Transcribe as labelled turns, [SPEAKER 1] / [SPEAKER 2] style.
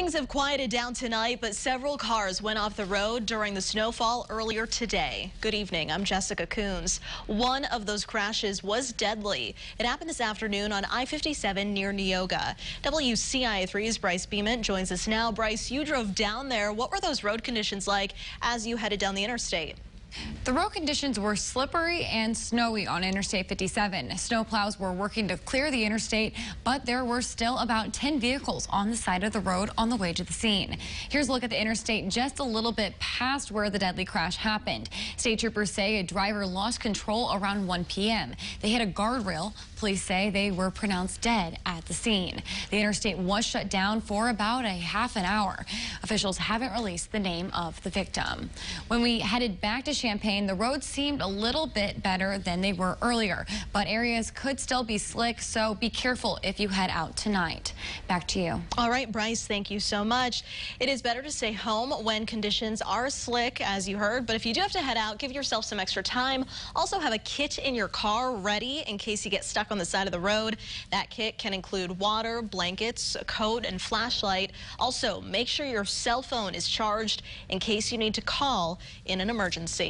[SPEAKER 1] Things have quieted down tonight, but several cars went off the road during the snowfall earlier today. Good evening. I'm Jessica Coons. One of those crashes was deadly. It happened this afternoon on I-57 near Neoga. WCIA3's Bryce Beeman joins us now. Bryce, you drove down there. What were those road conditions like as you headed down the interstate?
[SPEAKER 2] The road conditions were slippery and snowy on Interstate 57. Snowplows were working to clear the interstate, but there were still about 10 vehicles on the side of the road on the way to the scene. Here's a look at the interstate just a little bit past where the deadly crash happened. State troopers say a driver lost control around 1 p.m. They hit a guardrail. Police say they were pronounced dead at the scene. The interstate was shut down for about a half an hour. Officials haven't released the name of the victim. When we headed back to Champaign, the roads seemed a little bit better than they were earlier, but areas could still be slick, so be careful if you head out tonight. Back to you.
[SPEAKER 1] All right, Bryce, thank you so much. It is better to stay home when conditions are slick, as you heard, but if you do have to head out, give yourself some extra time. Also have a kit in your car ready in case you get stuck on the side of the road. That kit can include water, blankets, a coat, and flashlight. Also, make sure your cell phone is charged in case you need to call in an emergency.